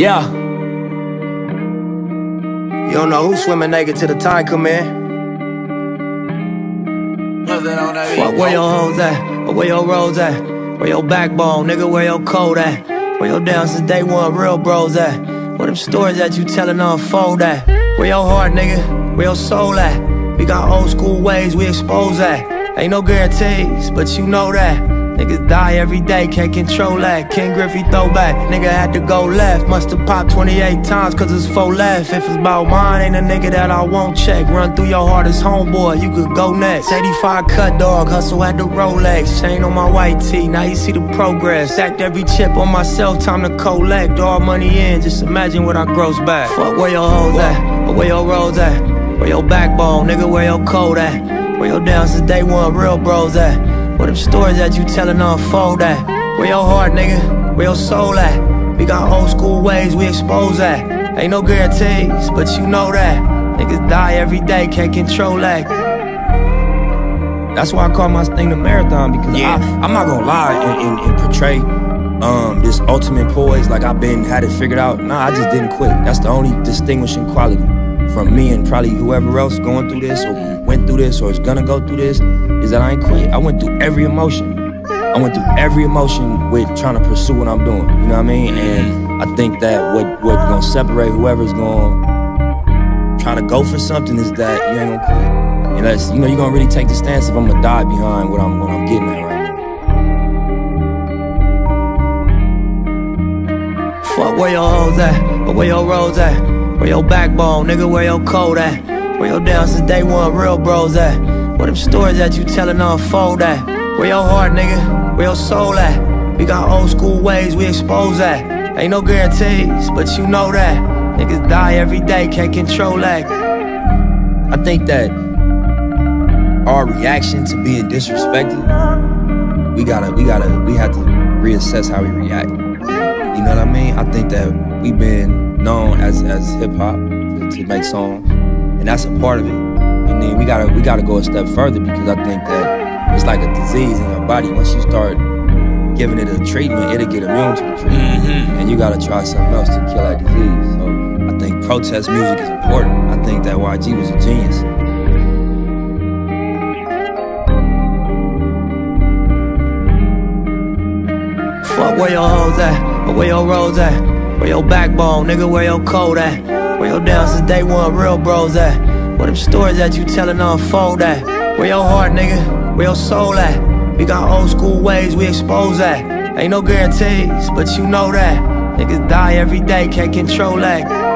Yeah. You don't know who's swimming naked till the tide come in. Fuck where your hoes at, or where your roads at, where your backbone, nigga, where your code at, where your down since day one real bros at, where them stories that you tellin' unfold at, where your heart, nigga, where your soul at. We got old school ways we expose that. Ain't no guarantees, but you know that. Niggas die every day, can't control that. Ken Griffey throwback, nigga had to go left. Musta popped 28 times, cause it's four left. If it's about mine, ain't a nigga that I won't check. Run through your hardest homeboy, you could go next. 85 cut dog, hustle at the Rolex. Chain on my white tee, now you see the progress. Stacked every chip on myself, time to collect. All money in, just imagine what I gross back. Fuck where your hoes at, or where your roads at. Where your backbone, nigga, where your code at. Where your down since day one, real bros at. Where them stories that you tellin' unfold at? Where your heart, nigga? Where your soul at? We got old school ways we expose that. Ain't no guarantees, but you know that. Niggas die every day, can't control that. That's why I call my thing the marathon because yeah. I, am not gonna lie and, and, and portray um, this ultimate poise like I've been had it figured out. Nah, I just didn't quit. That's the only distinguishing quality from me and probably whoever else going through this or went through this or is gonna go through this is that I ain't quit. I went through every emotion. I went through every emotion with trying to pursue what I'm doing. You know what I mean? And I think that what what gonna separate whoever's gonna try to go for something is that you ain't gonna quit. Unless you know you're gonna really take the stance if I'm gonna die behind what I'm what I'm getting at right now. Fuck where your hoes at, but where your roads at. Where your backbone, nigga, where your code at? Where your down since day one real bros at? Where them stories that you tellin' unfold at? Where your heart, nigga, where your soul at? We got old school ways we expose that. Ain't no guarantees, but you know that. Niggas die every day, can't control that. I think that our reaction to being disrespected, we gotta, we gotta, we have to reassess how we react. You know what I mean? I think that we've been known as as hip hop to, to, make songs, and that's a part of it. And then we gotta we gotta go a step further because I think that it's like a disease in your body. Once you start giving it a treatment, it'll get immune to the treatment, mm-hmm. and you gotta try something else to kill that disease. So I think protest music is important. I think that YG was a genius. Fuck where your hoes at, or where your roads at. Where your backbone, nigga, where your code at? Where your down since day one, real bros at? Where them stories that you tellin' unfold at? Where your heart, nigga, where your soul at? We got old school ways we expose that. Ain't no guarantees, but you know that. Niggas die every day, can't control that.